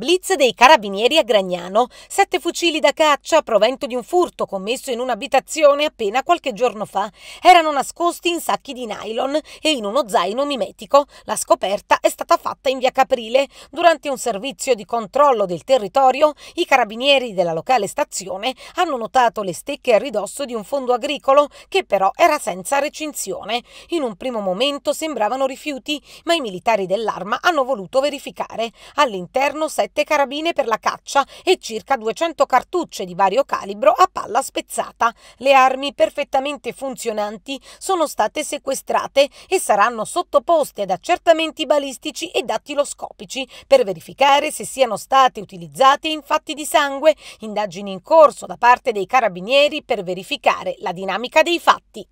Blitz dei carabinieri a Gragnano. Sette fucili da caccia provento di un furto commesso in un'abitazione appena qualche giorno fa. Erano nascosti in sacchi di nylon e in uno zaino mimetico. La scoperta è stata fatta in via Caprile. Durante un servizio di controllo del territorio, i carabinieri della locale stazione hanno notato le stecche a ridosso di un fondo agricolo che però era senza recinzione. In un primo momento sembravano rifiuti, ma i militari dell'arma hanno voluto verificare. All'interno sette carabine per la caccia e circa 200 cartucce di vario calibro a palla spezzata. Le armi perfettamente funzionanti sono state sequestrate e saranno sottoposte ad accertamenti balistici e dattiloscopici per verificare se siano state utilizzate in fatti di sangue, indagini in corso da parte dei carabinieri per verificare la dinamica dei fatti.